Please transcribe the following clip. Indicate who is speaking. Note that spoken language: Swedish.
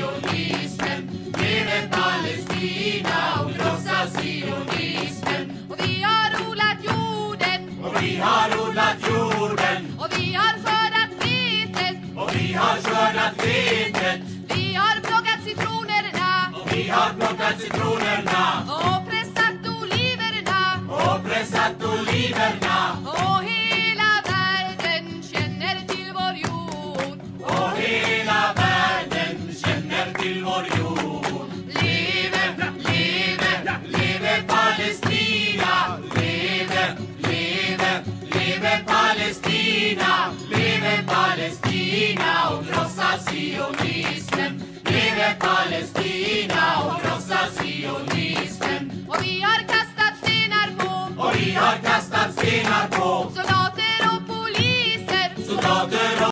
Speaker 1: sionismen, lever Palestina och krossa sionismen.
Speaker 2: Och vi har odlat jorden,
Speaker 1: och vi har odlat jorden.
Speaker 2: Och vi har skördat vetet,
Speaker 1: och vi har skördat vetet.
Speaker 2: Vi har plockat citronerna,
Speaker 1: och vi har plockat citronerna.
Speaker 2: Och pressat oliverna,
Speaker 1: och pressat oliverna. till vår jord. Leve, leve, leve Palestina! Leve, leve, leve Palestina! Leve Palestina och krossa sionismen! Leve Palestina och krossa sionismen!
Speaker 2: Och vi har kastat stenar på!
Speaker 1: Och vi har kastat stenar på!